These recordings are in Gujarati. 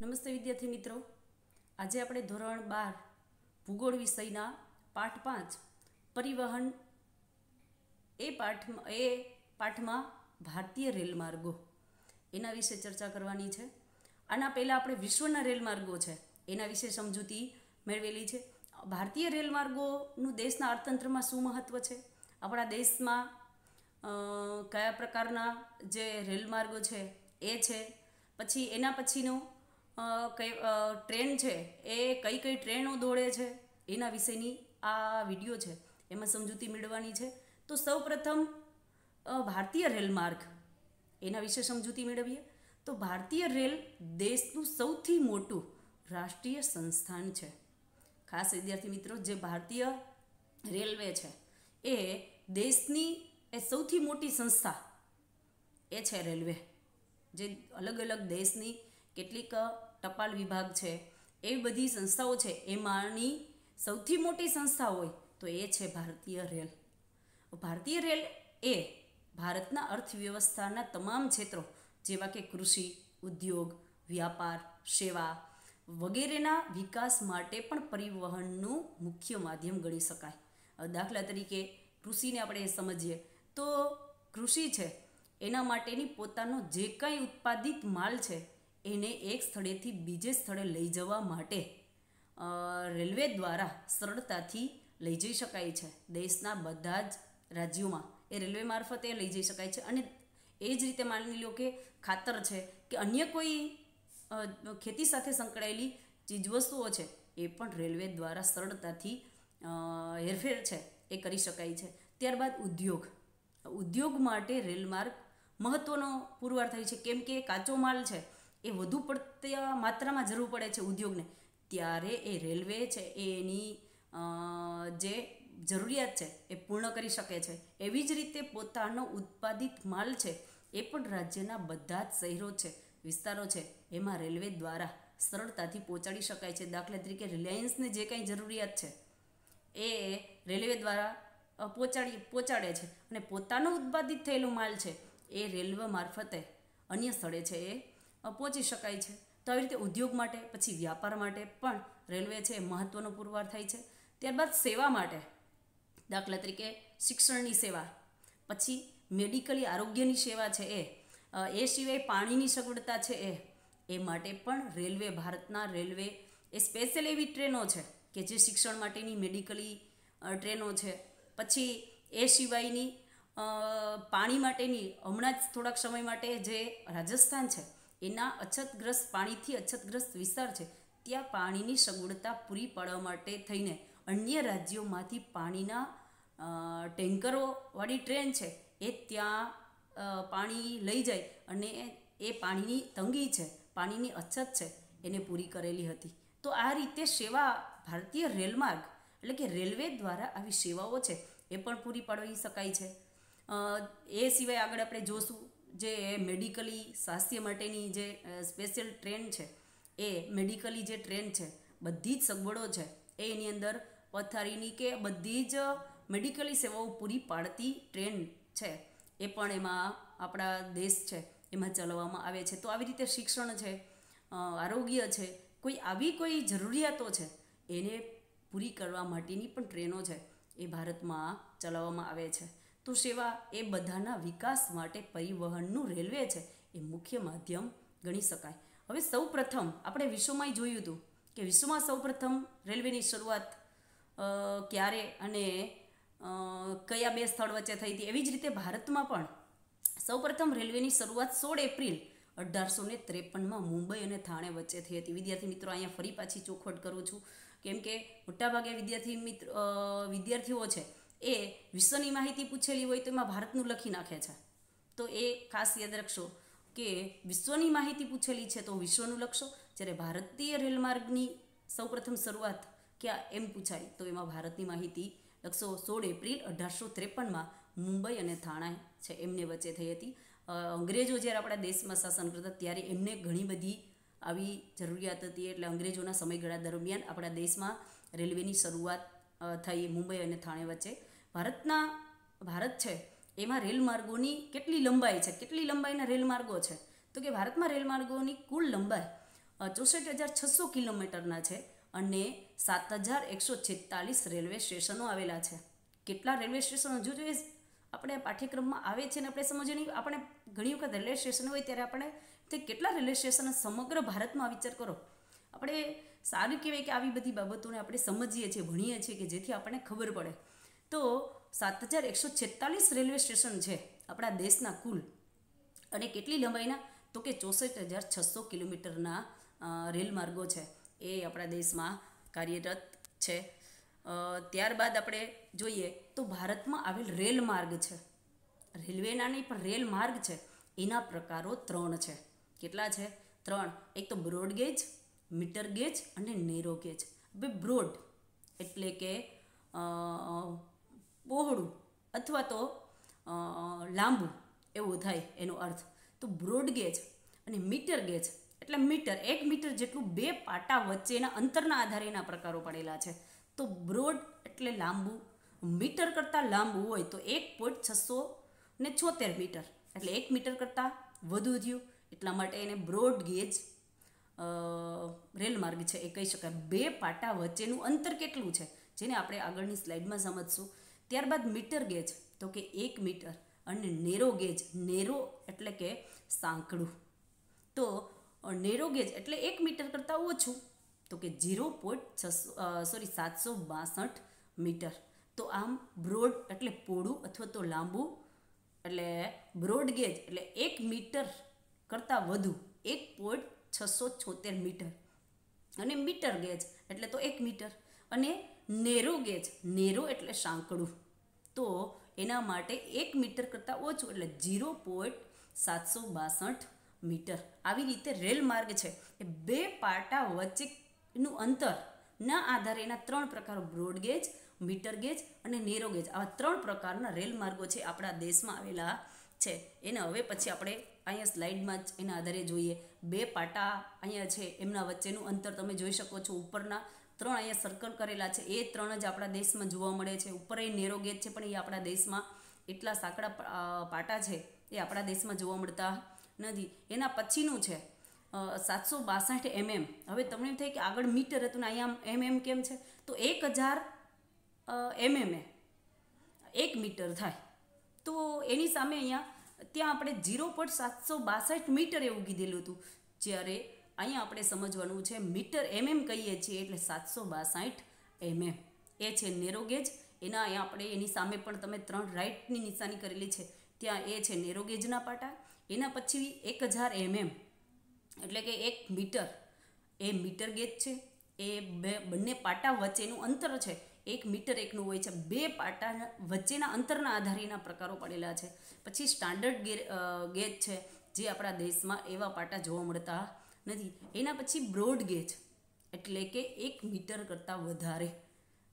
નમસ્તે વિદ્યાર્થી મિત્રો. આજે આપણે ધોરણ બાર ભૂગોળ વિષયના પાઠ પાંચ પરિવહન એ પાઠ એ પાઠમાં ભારતીય રેલ માર્ગો એના વિશે ચર્ચા કરવાની છે. આના પહેલાં આપણે વિશ્વના રેલ માર્ગો છે એના વિશે સમજૂતી મેળવેલી છે. ભારતીય રેલ માર્ગોનું દેશના અર્થતંત્રમાં શું મહત્ત્વ છે? આપણા દેશમાં કયા પ્રકારના જે રેલ માર્ગો છે એ છે. પછી એના પછીનું કઈ ટ્રેન છે, એ કઈ કઈ ટ્રેનો દોડે છે, એના વિશેની આ વીડિયો છે, એમાં સમજૂતી મેળવવાની છે. તો સૌપ્રથમ પ્રથમ ભારતીય રેલમાર્ગ એના વિશે સમજૂતી મેળવીએ. તો ભારતીય રેલ દેશનું સૌથી મોટું રાષ્ટ્રીય સંસ્થાન છે. ખાસ વિદ્યાર્થી મિત્રો, જે ભારતીય રેલવે છે, એ દેશની, એ સૌથી મોટી સંસ્થા એ છે રેલવે. જે અલગ અલગ દેશની કેટલીક ટપાલ વિભાગ છે એ બધી સંસ્થાઓ છે એમાંની સૌથી મોટી સંસ્થા હોય તો એ છે ભારતીય રેલ. ભારતીય રેલ એ ભારતના અર્થવ્યવસ્થાના તમામ ક્ષેત્રો, જેવા કે કૃષિ, ઉદ્યોગ, વ્યાપાર, સેવા વગેરેના વિકાસ માટે પણ પરિવહનનું મુખ્ય માધ્યમ ગણી શકાય. દાખલા તરીકે કૃષિને આપણે સમજીએ તો કૃષિ છે, એના માટેની પોતાનો જે કંઈ ઉત્પાદિત માલ છે એને એક સ્થળેથી બીજે સ્થળે લઈ જવા માટે રેલવે દ્વારા સરળતાથી લઈ જઈ શકાય છે. દેશના બધા જ રાજ્યોમાં એ રેલવે મારફતે લઈ જઈ શકાય છે. અને એ જ રીતે માની લો કે ખાતર છે કે અન્ય કોઈ ખેતી સાથે સંકળાયેલી ચીજવસ્તુઓ છે, એ પણ રેલવે દ્વારા સરળતાથી હેરફેર છે, એ કરી શકાય છે. ત્યારબાદ ઉદ્યોગ. ઉદ્યોગ માટે રેલમાર્ગ મહત્ત્વનો પુરવાર થાય છે. કેમ કે કાચો માલ છે એ વધુ પડતી માત્રામાં જરૂર પડે છે ઉદ્યોગને. ત્યારે એ રેલવે છે એની જે જરૂરિયાત છે એ પૂર્ણ કરી શકે છે. એવી જ રીતે પોતાનો ઉત્પાદિત માલ છે એ પણ રાજ્યના બધા જ શહેરો છે, વિસ્તારો છે, એમાં રેલવે દ્વારા સરળતાથી પહોંચાડી શકાય છે. દાખલા તરીકે રિલાયન્સને જે કંઈ જરૂરિયાત છે એ રેલવે દ્વારા પહોંચાડી, પહોંચાડે છે. અને પોતાનો ઉત્પાદિત થયેલો માલ છે એ રેલવે મારફતે અન્ય સ્થળે છે એ પહોંચી શકાય છે. તો આવી રીતે ઉદ્યોગ માટે, પછી વ્યાપાર માટે પણ રેલવે છે મહત્ત્વનો પુરવાર થાય છે. ત્યારબાદ સેવા માટે. દાખલા તરીકે શિક્ષણની સેવા. પછી મેડિકલી આરોગ્યની સેવા છે એ. એ સિવાય પાણીની સગવડતા છે એ. એ માટે પણ રેલવે, ભારતના રેલવે એ સ્પેશિયલ એવી ટ્રેનો છે કે જે શિક્ષણ માટેની મેડિકલી ટ્રેનો છે. પછી એ સિવાયની પાણી માટેની, હમણાં જ થોડાક સમય માટે જે રાજસ્થાન છે એના અછતગ્રસ્ત પાણીથી અછતગ્રસ્ત વિસ્તાર છે, ત્યાં પાણીની સગવડતા પૂરી પાડવા માટે થઈને અન્ય રાજ્યોમાંથી પાણીના ટેન્કરોવાળી ટ્રેન છે, એ ત્યાં પાણી લઈ જાય અને એ પાણીની તંગી છે, પાણીની અછત છે, એને પૂરી કરેલી હતી. તો આ રીતે સેવા ભારતીય રેલમાર્ગ એટલે કે રેલવે દ્વારા આવી સેવાઓ છે, એ પણ પૂરી પાડવી શકાય છે. એ સિવાય આગળ આપણે જોશું જે મેડિકલી સ્વાસ્થ્ય માટેની જે સ્પેશિયલ ટ્રેન છે, એ મેડિકલી જે ટ્રેન છે, બધી જ સગવડો છે, એ એની અંદર પથારીની કે બધી જ મેડિકલી સેવાઓ પૂરી પાડતી ટ્રેન છે, એ પણ એમાં આપણા દેશ છે, એમાં ચલાવવામાં આવે છે. તો આવી રીતે શિક્ષણ છે આરોગ્ય છે, કોઈ આવી કોઈ જરૂરિયાતો છે, એને પૂરી કરવા માટેની પણ ટ્રેનો છે, એ ભારતમાં ચલાવવામાં આવે છે. તો સેવા એ બધાના વિકાસ માટે પરિવહનનું રેલવે છે, એ મુખ્ય માધ્યમ ગણી શકાય. હવે સૌ પ્રથમ આપણે વિશ્વમાં જોયું હતું કે વિશ્વમાં સૌ પ્રથમ રેલવેની શરૂઆત ક્યારે અને કયા બે સ્થળ વચ્ચે થઈ હતી એવી જ રીતે ભારતમાં પણ. સૌપ્રથમ રેલવેની શરૂઆત સોળ એપ્રિલ અઢારસો ને ત્રેપનમાં મુંબઈ અને થાણે વચ્ચે થઈ હતી. વિદ્યાર્થી મિત્રો, અહીંયા ફરી પાછી ચોખવટ કરું છું. કેમ કે મોટાભાગે વિદ્યાર્થી મિત્ર વિદ્યાર્થીઓ છે એ વિશ્વની માહિતી પૂછેલી હોય તો એમાં ભારતનું લખી નાખે છે. તો એ ખાસ યાદ રાખશો કે વિશ્વની માહિતી પૂછેલી છે તો વિશ્વનું લખશો. જ્યારે ભારતીય રેલમાર્ગની સૌપ્રથમ શરૂઆત ક્યાં એમ પૂછાય તો એમાં ભારતની માહિતી લખશો સોળ એપ્રિલ અઢારસો ત્રેપનમાં મુંબઈ અને થાણા છે એમને વચ્ચે થઈ હતી. અંગ્રેજો જ્યારે આપણા દેશમાં શાસન કરતા ત્યારે એમને ઘણી બધી આવી જરૂરિયાત હતી એટલે અંગ્રેજોના સમયગાળા દરમિયાન આપણા દેશમાં રેલવેની શરૂઆત થઈ મુંબઈ અને થાણે વચ્ચે. ભારતના ભારત છે, એમાં રેલ માર્ગોની કેટલી લંબાઈ છે, કેટલી લંબાઈના રેલમાર્ગો છે? તો કે ભારતમાં રેલમાર્ગોની કુલ લંબાઈ ચોસઠ હજાર છસો કિલોમીટરના છે અને સાત હજાર એકસો છેતાલીસ રેલવે સ્ટેશનો આવેલા છે. કેટલા રેલવે સ્ટેશનો જો જોઈએ, આપણે પાઠ્યક્રમમાં આવે છે ને આપણે સમજીએ નહીં, આપણે ઘણી વખત રેલવે સ્ટેશન હોય ત્યારે આપણે તે કેટલા રેલવે સ્ટેશન સમગ્ર ભારતમાં વિચાર કરો. આપણે સારું કહેવાય કે આવી બધી બાબતોને આપણે સમજીએ છીએ, ભણીએ છીએ કે જેથી આપણને ખબર પડે. તો સાત હજાર એકસો છેતાલીસ રેલવે સ્ટેશન છે આપણા દેશના કુલ. અને કેટલી લંબાઈના? તો કે ચોસઠ હજાર છસો કિલોમીટરના રેલ માર્ગો છે. એ આપણા દેશમાં કાર્યરત છે. ત્યારબાદ આપણે જોઈએ તો ભારતમાં આવેલ રેલ માર્ગ છે. રેલવેના નહીં, પણ રેલ માર્ગ છે. એના પ્રકારો ત્રણ છે. કેટલા છે? ત્રણ. એક તો બ્રોડ ગેજ, મીટર ગેજ અને નેરો ગેજ. હવે બ્રોડ એટલે કે પહોળું અથવા તો લાંબુ એવું થાય એનો અર્થ. તો બ્રોડ ગેજ અને મીટર ગેજ, એટલે મીટર, એક મીટર જેટલું બે પાટા વચ્ચેના અંતરના આધારે એના પ્રકારો પડેલા છે. તો બ્રોડ એટલે લાંબુ, મીટર કરતાં લાંબુ હોય તો એક પોઈન્ટ છસો ને છોતેર મીટર, એટલે એક મીટર કરતાં વધુ થયું. એટલા માટે એને બ્રોડ ગેજ રેલમાર્ગ છે એ કહી શકાય. બે પાટા વચ્ચેનું અંતર કેટલું છે? જેને આપણે આગળની સ્લાઇડમાં સમજશું. ત્યારબાદ મીટર ગેજ, તો કે એક મીટર, અને નેરો ગેજ, નેરો એટલે કે સાંકડું. તો નેરો ગેજ એટલે એક મીટર કરતાં ઓછું, તો કે ઝીરો પોઈન્ટ છસો સોરી, સાતસો બાસઠ મીટર. તો આમ બ્રોડ એટલે પોળું અથવા તો લાંબુ, એટલે બ્રોડ ગેજ એટલે એક મીટર કરતાં વધુ, એક પોઈન્ટ છસો છોતેર મીટર. અને મીટર ગેજ એટલે તો એક મીટર. અને નેરો ગેજ, નેરો એટલે સાંકડું. તો એના માટે એક મીટર કરતાં ઓછું એટલે ઝીરો પોઈન્ટ સાતસો બાસઠ મીટર. આવી રીતે રેલ માર્ગ છે. એ બે પાટા વચ્ચેનું અંતર ના આધારે એના ત્રણ પ્રકારો બ્રોડ ગેજ, મીટર ગેજ અને નેરો ગેજ. આવા ત્રણ પ્રકારના રેલ માર્ગો છે આપણા દેશમાં આવેલા છે. એને હવે પછી આપણે અહીંયા સ્લાઇડમાં જ એના આધારે જોઈએ. બે પાટા અહીંયા છે, એમના વચ્ચેનું અંતર તમે જોઈ શકો છો ઉપરના. ત્રણ અહીંયા સર્કલ કરેલા છે. એ ત્રણ જ આપણા દેશમાં જોવા મળે છે. ઉપર એ નેરો ગેજ છે, પણ એ આપણા દેશમાં એટલા સાંકડા પાટા છે, એ આપણા દેશમાં જોવા મળતા નથી. એના પછીનું છે સાતસો બાસઠ એમએમ. હવે તમને એમ થાય કે આગળ મીટર હતું ને અહીંયા એમએમ કેમ છે? તો એક હજાર એમએમએ એક મીટર થાય. તો એની સામે અહીંયા ત્યાં આપણે ઝીરો પોઈન્ટ સાતસો બાસઠ મીટર એવું કીધેલું હતું. જ્યારે અહીંયા આપણે સમજવાનું છે, મીટર એમએમ કહીએ છીએ એટલે સાતસો બાસઠ એમએમ. એ છે નેરો ગેજ. એના અહીંયા આપણે એની સામે પણ તમે ત્રણ રાઇટની નિશાની કરેલી છે. ત્યાં એ છે નેરો ગેજના પાટા. એના પછી એક હજાર એમએમ. એટલે કે એક મીટર. એ મીટર ગેજ છે. એ બે, બંને પાટા વચ્ચેનું અંતર છે. એક મીટર એકનું હોય છે. બે પાટા વચ્ચેના અંતરના આધારે એના પ્રકારો પડેલા છે. પછી સ્ટાન્ડર્ડ ગેજ છે. જે આપણા દેશમાં એવા પાટા જોવા મળતા નથી. એના પછી બ્રોડ ગેજ. એટલે કે એક મીટર કરતાં વધારે.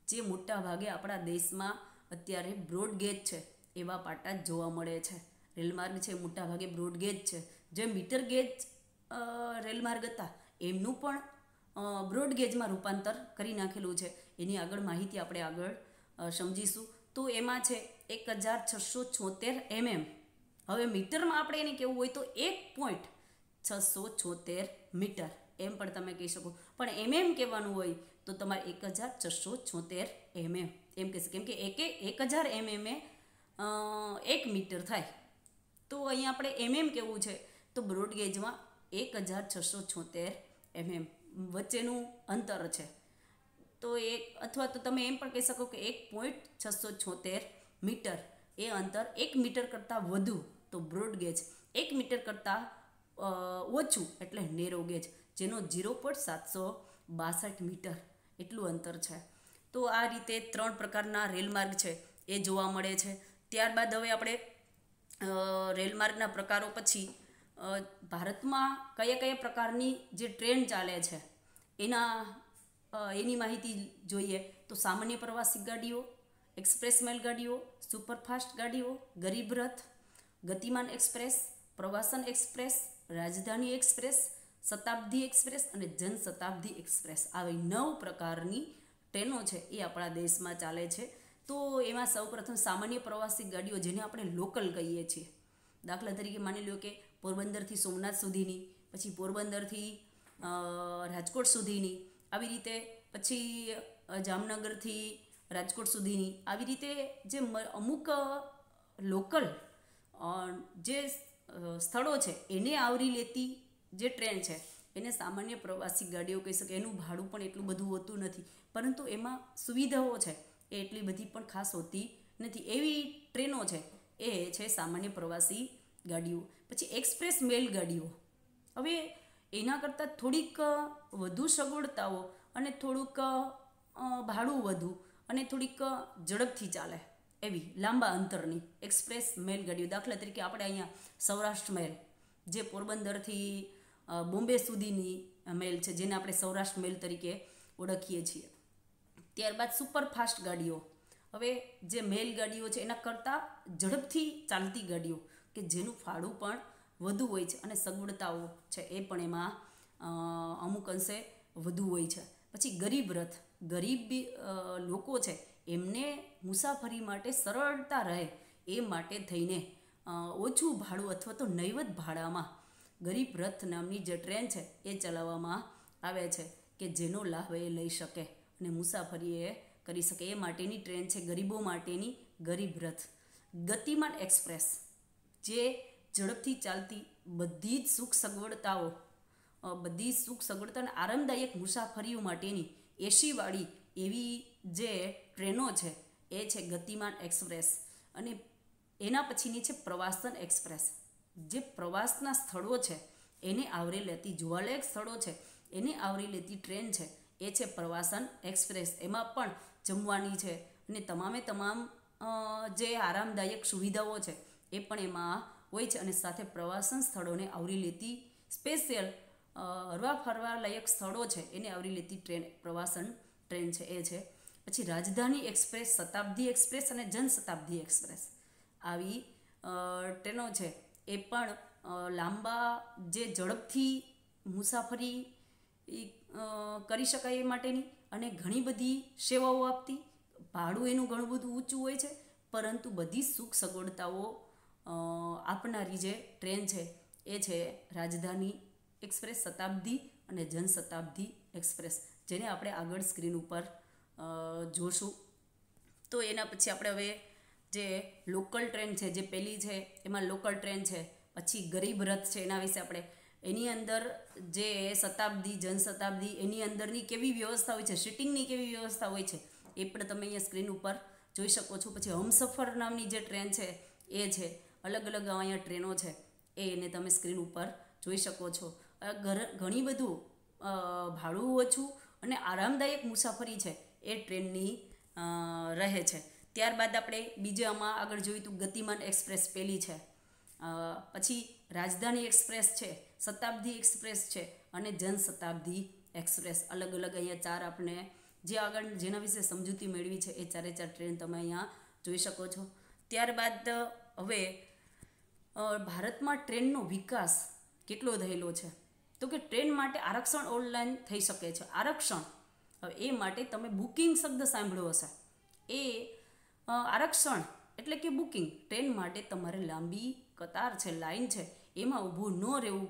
જે મોટા ભાગે આપણા દેશમાં અત્યારે બ્રોડ ગેજ છે. એવા પાટા જોવા મળે છે. રેલમાર્ગ છે મોટા ભાગે બ્રોડ ગેજ છે. જે મીટર ગેજ રેલમાર્ગ હતા, એમનું પણ બ્રોડ ગેજમાં રૂપાંતર કરી નાખેલું છે. એની આગળ માહિતી આપણે આગળ સમજીશું. તો એમાં છે એક હજાર છસો છોતેર એમએમ. હવે મીટરમાં આપણે એને કહેવું હોય તો એક પોઈન્ટ છસો છોતેર મીટર. એમ પણ તમે કહી શકો. પણ એમએમ કહેવાનું હોય તો તમારે એક હજાર છસો છોતેર એમએમ. એમ કહેશે. કેમ કે એક એક હજાર એમએમ એ એક મીટર થાય. તો અહીંયા આપણે એમએમ કેવું છે. તો બ્રોડગેજમાં એક હજાર છસો છોતેર એમએમ વચ્ચેનું અંતર છે. તો એક અથવા તો તમે એમ પણ કહી શકો કે એક પોઈન્ટ છસો છોતેર મીટર. એ અંતર એક મીટર કરતાં વધુ. તો બ્રોડગેજ એક મીટર કરતાં ઓછું એટલે નેરો ગેજ જેનો ઝીરો પોઈન્ટ સાતસો બાસઠ મીટર એટલું અંતર છે. તો આ રીતે ત્રણ પ્રકારના રેલમાર્ગ છે, એ જોવા મળે છે. ત્યારબાદ હવે આપણે રેલમાર્ગના પ્રકારો પછી ભારતમાં કયા કયા પ્રકારની જે ટ્રેન ચાલે છે, એના એની માહિતી જોઈએ. તો સામાન્ય પ્રવાસી ગાડીઓ, એક્સપ્રેસ મેલ ગાડીઓ, સુપરફાસ્ટ ગાડીઓ, ગરીબ રથ, ગતિમાન એક્સપ્રેસ, પ્રવાસન express Rajdhani express, Shatabdi express અને જનશતાબ્દી એક્સપ્રેસ. આવી નવ પ્રકારની ટ્રેનો છે એ આપણા દેશમાં ચાલે છે. તો એમાં સૌપ્રથમ સામાન્ય પ્રવાસી ગાડીઓ જેને આપણે લોકલ કહીએ છીએ. દાખલા તરીકે માની લો કે પોરબંદરથી સોમનાથ સુધીની, પછી પોરબંદરથી રાજકોટ સુધીની, આવી રીતે પછી જામનગરથી રાજકોટ સુધીની, આવી રીતે જે અમુક લોકલ જે સ્થળો છે, એને આવરી લેતી જે ટ્રેન છે, એને સામાન્ય પ્રવાસી ગાડીઓ કહી શકે, એનું ભાડું પણ એટલું બધું હોતું નથી. પરંતુ એમાં સુવિધાઓ છે, એ એટલી બધી પણ ખાસ હોતી નથી. એવી ટ્રેનો છે, એ છે સામાન્ય પ્રવાસી ગાડીઓ. પછી એક્સપ્રેસ મેલ ગાડીઓ. હવે એના કરતાં થોડીક વધુ સગવડતાઓ અને થોડુંક ભાડું વધુ અને થોડીક ઝડપથી ચાલે. એવી લાંબા અંતરની એક્સપ્રેસ મેલ ગાડીઓ. દાખલા તરીકે આપણે અહીંયા સૌરાષ્ટ્ર મેલ, જે પોરબંદરથી બોમ્બે સુધીની મેલ છે, જેને આપણે સૌરાષ્ટ્ર મેલ તરીકે ઓળખીએ છીએ. ત્યારબાદ સુપરફાસ્ટ ગાડીઓ. હવે જે મેલ ગાડીઓ છે, એના કરતાં ઝડપથી ચાલતી ગાડીઓ, કે જેનું ફાળું પણ વધુ હોય છે, અને સગવડતાઓ છે, એ પણ એમાં અમુક અંશે વધુ હોય છે. પછી ગરીબ રથ. ગરીબ લોકો છે એમને મુસાફરી માટે સરળતા રહે એ માટે થઈને ઓછું ભાડું અથવા તો નૈવત ભાડામાં ગરીબ રથ નામની જે ટ્રેન છે એ ચલાવવામાં આવે છે કે જેનો લાભ એ લઈ શકે અને મુસાફરી એ કરી શકે. એ માટેની ટ્રેન છે ગરીબો માટેની ગરીબ રથ. ગતિમાન એક્સપ્રેસ, જે ઝડપથી ચાલતી બધી જ સુખ સગવડતાઓ બધી સુખ સગવડતા અને આરામદાયક મુસાફરીઓ માટેની એસીવાળી એવી જે ટ્રેનો છે, એ છે ગતિમાન એક્સપ્રેસ અને એના પછીની છે પ્રવાસન એક્સપ્રેસ. જે પ્રવાસના સ્થળો છે, એને આવરી લેતી જોવાલાયક સ્થળો છે, એને આવરી લેતી ટ્રેન છે, એ છે પ્રવાસન એક્સપ્રેસ. એમાં પણ જમવાની છે અને તમામે તમામ જે આરામદાયક સુવિધાઓ છે, એ પણ એમાં હોય છે અને સાથે પ્રવાસન સ્થળોને આવરી લેતી સ્પેશિયલ હરવા ફરવા લાયક સ્થળો છે, એને આવરી લેતી ટ્રેન, પ્રવાસન ટ્રેન છે, એ છે પછી રાજધાની એક્સપ્રેસ, શતાબ્દી એક્સપ્રેસ અને જનશતાબ્દી એક્સપ્રેસ. આવી ટ્રેનો છે, એ પણ લાંબા જે ઝડપથી મુસાફરી કરી શકાય એ માટેની અને ઘણી બધી સેવાઓ આપતી. ભાડું એનું ઘણું બધું ઊંચું હોય છે, પરંતુ બધી સુખ સગવડતાઓ આપનારી જે ટ્રેન છે, એ છે રાજધાની એક્સપ્રેસ, શતાબ્દી અને જનશતાબ્દી એક્સપ્રેસ, જેને આપણે આગળ સ્ક્રીન ઉપર જોશું. તો એના પછી આપણે હવે જે લોકલ ટ્રેન છે, જે પહેલી છે, એમાં લોકલ ટ્રેન છે, પછી ગરીબ રથ છે, એના વિશે આપણે, એની અંદર જે શતાબ્દી, જનશતાબ્દી, એની અંદરની કેવી વ્યવસ્થા હોય છે, સિટિંગની કેવી વ્યવસ્થા હોય છે, એ પણ તમે અહીંયા સ્ક્રીન ઉપર જોઈ શકો છો. પછી હમસફર નામની જે ટ્રેન છે, એ છે, અલગ અલગ અહીંયા ટ્રેનો છે, એ એને તમે સ્ક્રીન ઉપર જોઈ શકો છો. ઘર- ઘણી બધું ભાડું ઓછું અને આરામદાયક મુસાફરી છે. એ ટ્રેનની રહે છે. ત્યારબાદ આપણે બીજે આમાં આગળ જોયું તો ગતિમાન એક્સપ્રેસ પહેલી છે. પછી રાજધાની એક્સપ્રેસ છે, શતાબ્દી એક્સપ્રેસ છે અને જનશતાબ્દી એક્સપ્રેસ. અલગ અલગ અહીંયા ચાર આપણે જે આગળ જેના વિશે સમજૂતી મેળવી છે એ ચારે ચાર ટ્રેન તમે અહીંયા જોઈ શકો છો. ત્યારબાદ હવે ભારતમાં ટ્રેનનો વિકાસ કેટલો થયેલો છે? તો કે ટ્રેન માટે આરક્ષણ ઓનલાઈન થઈ શકે છે. આરક્ષણ હવે એ માટે તમે બુકિંગ શબ્દ સાંભળ્યો હશે. એ આરક્ષણ એટલે કે બુકિંગ ટ્રેન માટે તમારે લાંબી કતાર છે, લાઈન છે, એમાં ઊભું ન રહેવું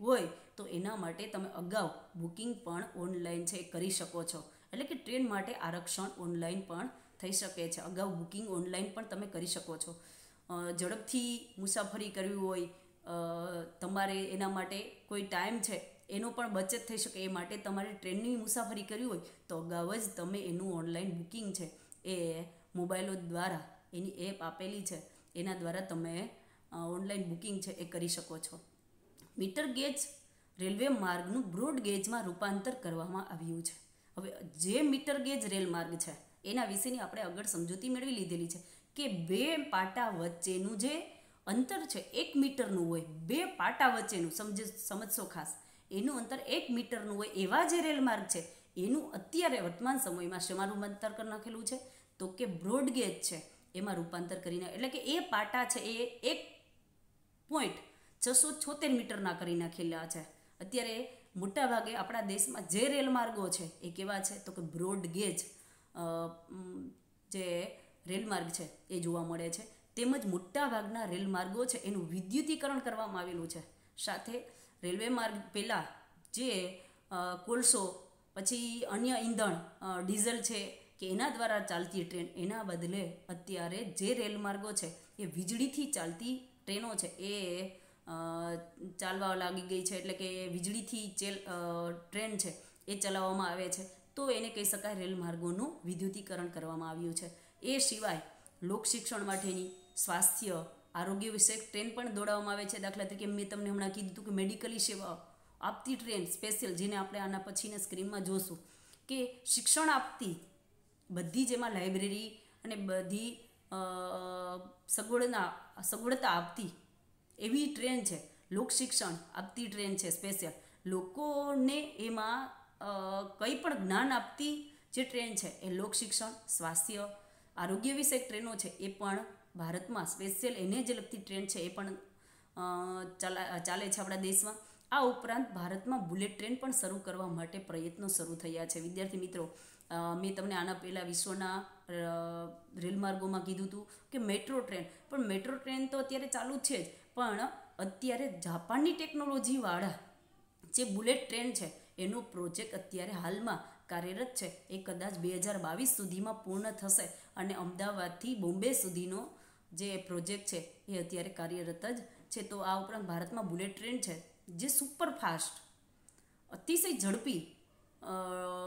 હોય તો એના માટે તમે અગાઉ બુકિંગ પણ ઓનલાઈન છે કરી શકો છો. એટલે કે ટ્રેન માટે આરક્ષણ ઓનલાઈન પણ થઈ શકે છે. અગાઉ બુકિંગ ઓનલાઈન પણ તમે કરી શકો છો. ઝડપથી મુસાફરી કરવી હોય તમારે એના માટે કોઈ ટાઈમ છે એનો પણ બચત થઈ શકે એ માટે તમારે ટ્રેનની મુસાફરી કરવી હોય તો અગાઉ જ તમે એનું ઓનલાઈન બુકિંગ છે એ મોબાઈલો દ્વારા એની એપ આપેલી છે. એના દ્વારા તમે ઓનલાઈન બુકિંગ છે એ કરી શકો છો. મીટર ગેજ રેલવે માર્ગનું બ્રોડ ગેજમાં રૂપાંતર કરવામાં આવ્યું છે. હવે જે મીટર ગેજ રેલ માર્ગ છે, એના વિશેની આપણે આગળ સમજૂતી મેળવી લીધેલી છે કે બે પાટા વચ્ચેનું જે અંતર છે એક મીટરનું હોય, બે પાટા વચ્ચેનું, સમજ, સમજશો ખાસ એનું અંતર એક મીટરનું હોય એવા જે રેલ માર્ગ છે, એનું અત્યારે વર્તમાન સમયમાં શેમાં અંતર નાખેલું છે. તો કે બ્રોડગેજ છે, એમાં રૂપાંતર કરીને, એટલે કે એ પાટા છે, એ એક પોઈન્ટ છસો છોતેર મીટરના કરી નાખેલા છે. અત્યારે મોટાભાગે આપણા દેશમાં જે રેલ માર્ગો છે, એ કેવા છે? તો કે બ્રોડ ગેજ જે રેલ માર્ગ છે, એ જોવા મળે છે. તેમજ મોટાભાગના રેલ માર્ગો છે, એનું વિદ્યુતીકરણ કરવામાં આવેલું છે. સાથે રેલવે માર્ગ પહેલાં જે કોલસો, પછી અન્ય ઈંધણ ડીઝલ છે કે એના દ્વારા ચાલતી ટ્રેન, એના બદલે અત્યારે જે રેલ માર્ગો છે એ વીજળીથી ચાલતી ટ્રેનો છે એ ચાલવા લાગી ગઈ છે એટલે કે વીજળીથી ચેલ ટ્રેન છે એ ચલાવવામાં આવે છે. તો એને કહી શકાય રેલ માર્ગોનું વિદ્યુતીકરણ કરવામાં આવ્યું છે. એ સિવાય લોક શિક્ષણ માટેની સ્વાસ્થ્ય આરોગ્ય વિષયક ટ્રેન પણ દોડાવવામાં આવે છે દાખલા તરીકે મેં તમને હમણાં કીધું કે મેડિકલી સેવા આપતી ટ્રેન સ્પેશિયલ જેને આપણે આના પછીના સ્ક્રીનમાં જોશું કે શિક્ષણ આપતી બધી જેમાં લાઇબ્રેરી અને બધી સગવડના, સગવડતા આપતી એવી ટ્રેન છે. લોક શિક્ષણ આપતી ટ્રેન છે સ્પેશિયલ લોકોને એમાં કંઈ પણ જ્ઞાન આપતી જે ટ્રેન છે એ લોક શિક્ષણ, સ્વાસ્થ્ય, આરોગ્ય વિષયક ટ્રેનો છે એ પણ ભારતમાં સ્પેશિયલ એને જ લગતી ટ્રેન છે, એ પણ ચાલે છે આપણા દેશમાં. આ ઉપરાંત ભારતમાં બુલેટ ટ્રેન પણ શરૂ કરવા માટે પ્રયત્નો શરૂ થયા છે. વિદ્યાર્થી મિત્રો મેં તમને આના પહેલાં વિશ્વના રેલ રેલમાર્ગોમાં કીધું હતું કે મેટ્રો ટ્રેન, પણ મેટ્રો ટ્રેન તો અત્યારે ચાલુ છે જ, પણ અત્યારે જાપાનની ટેકનોલોજીવાળા જે બુલેટ ટ્રેન છે, એનો પ્રોજેક્ટ અત્યારે હાલમાં કાર્યરત છે. એ કદાચ બે હજાર બાવીસ સુધીમાં પૂર્ણ થશે અને અમદાવાદથી બોમ્બે સુધીનો જે પ્રોજેક્ટ છે એ અત્યારે કાર્યરત જ છે, તો આ ઉપરાંત ભારતમાં બુલેટ ટ્રેન છે, જે સુપર ફાસ્ટ અતિશય ઝડપી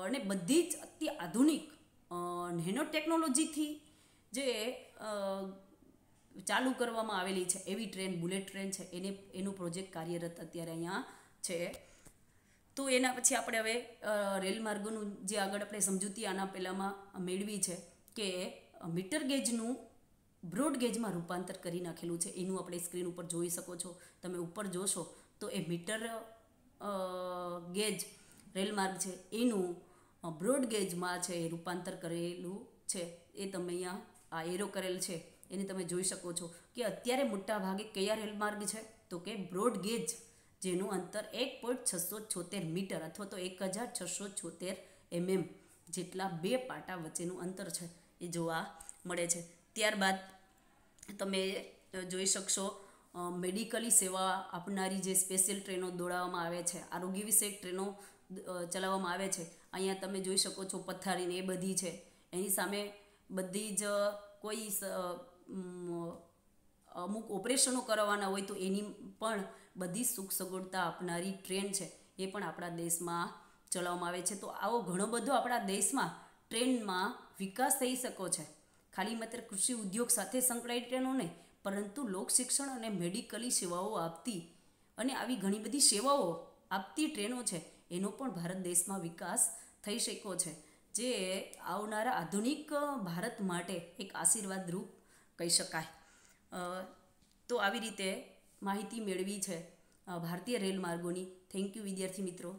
અને બધી જ અતિ આધુનિક નેનો ટેકનોલોજીથી જે ચાલુ કરવામાં આવેલી છે, એવી ટ્રેન, બુલેટ ટ્રેન છે, એને, એનું પ્રોજેક્ટ કાર્યરત અત્યારે અહીંયા છે. તો એના પછી આપણે હવે રેલ માર્ગોનું જે આગળ આપણે સમજૂતી આના પહેલાંમાં મેળવી છે કે મીટર ગેજનું બ્રોડ ગેજમાં રૂપાંતર કરી નાખેલું છે. એનું આપણે સ્ક્રીન ઉપર જોઈ શકો છો. તમે ઉપર જોશો તો એ મીટર ગેજ રેલમાર્ગ છે. એનું બ્રોડગેજમાં છે એ રૂપાંતર કરેલું છે. એ તમે અહીંયા, આ એરો કરેલ છે. એને તમે જોઈ શકો છો કે અત્યારે મોટા ભાગે કયા રેલમાર્ગ છે? તો કે બ્રોડગેજ જેનું અંતર એક પોઈન્ટ છસો છોતેર મીટર અથવા તો એક હજાર છસો છોતેર એમએમ જેટલા બે પાટા વચ્ચેનું અંતર છે. એ જોવા મળે છે. ત્યારબાદ તમે જોઈ શકશો મેડિકલી સેવા આપનારી જે સ્પેશિયલ ટ્રેનો દોડાવવામાં આવે છે, આરોગ્ય વિષયક ટ્રેનો ચલાવવામાં આવે છે. અહીંયા તમે જોઈ શકો છો પથારીને એ બધી છે. એની સામે બધી જ કોઈ અમુક ઓપરેશનો કરવાના હોય તો એની પણ બધી સુખ સગવડતા આપનારી ટ્રેન છે, એ પણ આપણા દેશમાં ચલાવવામાં આવે છે. તો આવો ઘણો બધો આપણા દેશમાં ટ્રેનમાં વિકાસ થઈ શકો છે. ખાલી માત્ર કૃષિ ઉદ્યોગ સાથે સંકળાયેલી નહીં, પરંતુ લોક શિક્ષણ અને મેડિકલી સેવાઓ આપતી અને આવી ઘણી બધી સેવાઓ આપતી ટ્રેનો છે, એનો પણ ભારત દેશમાં વિકાસ થઈ શક્યો છે, જે આવનારા આધુનિક ભારત માટે એક આશીર્વાદરૂપ કહી શકાય. તો આવી રીતે માહિતી મેળવી છે ભારતીય રેલ માર્ગોની થેન્ક યુ વિદ્યાર્થી મિત્રો.